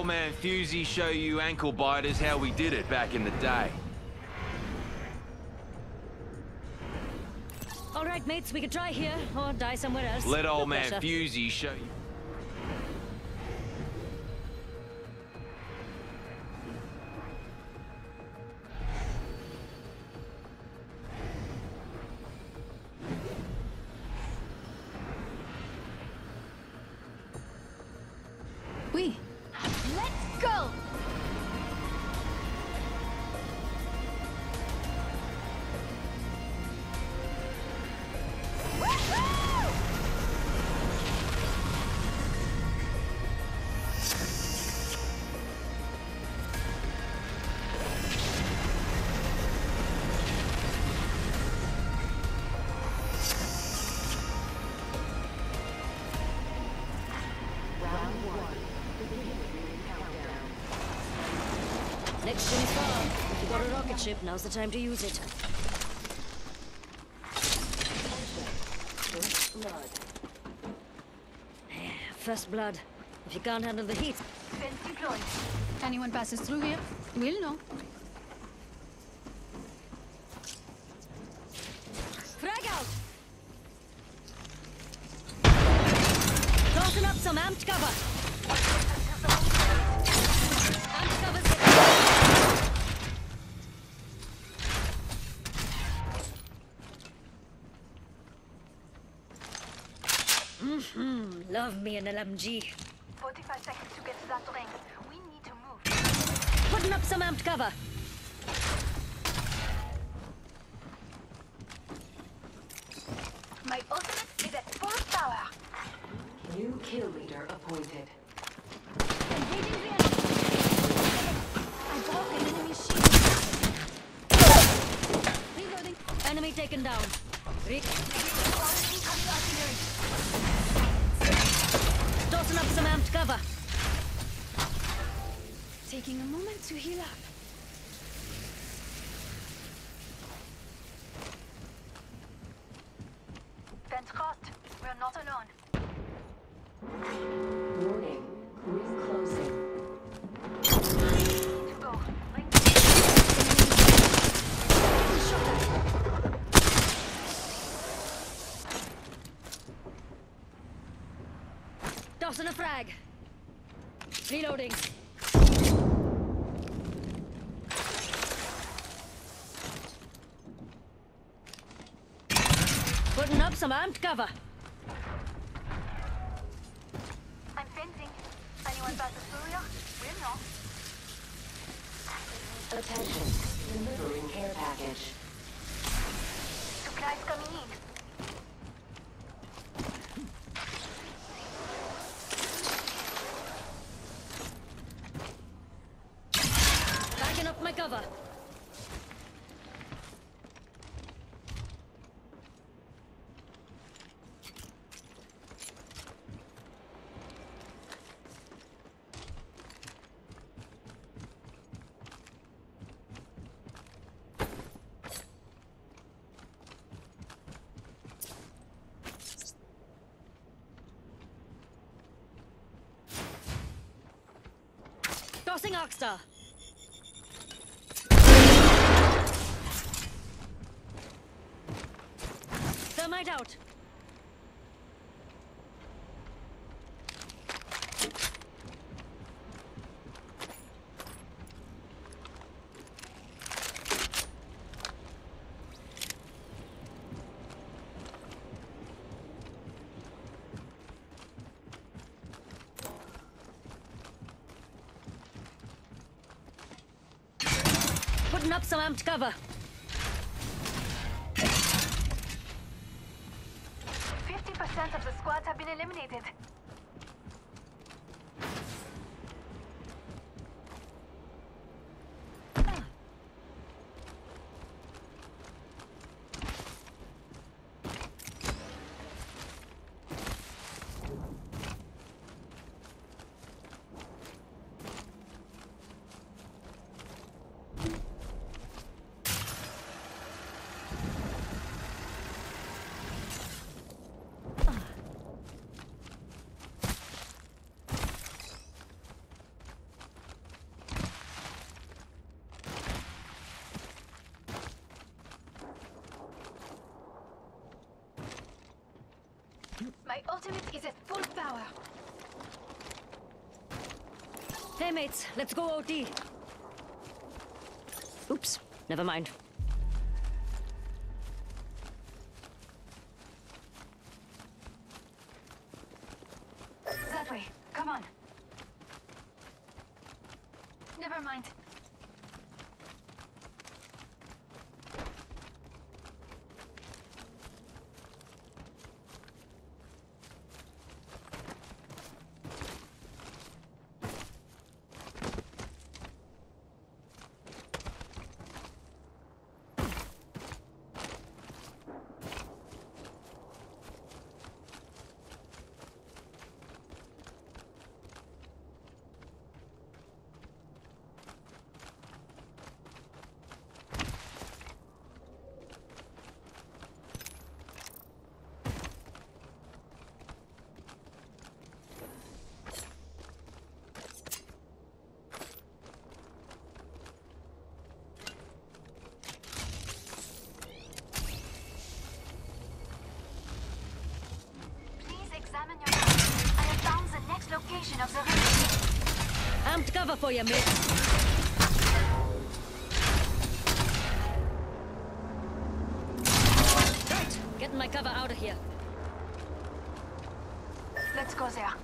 old man Fusey show you ankle biters how we did it back in the day. All right, mates, we could try here or die somewhere else. Let No old man pressure. Fusey show you. Shim's far. If you got a rocket ship, now's the time to use it. First blood. If you can't handle the heat, Anyone passes through here, we'll know. frag out! Tossing up some amped cover. Mm-hmm. Love me an LMG. 45 seconds to get to that ring. We need to move. Putting up some amped cover. My ultimate is at full power. New kill leader appointed. Engaging the enemy. I broke an enemy shield. Reloading. Enemy taken down. Re- amped cover. Taking a moment to heal up. Fence crossed. We're not alone. Warning. Ring closing. Tossing a frag. Reloading. Putting up some amped cover. I'm fencing. Anyone passes through here? We'll know. Attention. Delivering care package. Supplies coming in. Backing up my cover. Tossing Arc Star. Thermite out. Putting up some amped cover. 50% of the squads have been eliminated. My ultimate is at full power. Hey, mates, let's go OD. Oops, never mind. That way. Come on. Never mind. Please examine your I have found the next location of the ring. Right, getting my cover out of here. Let's go there.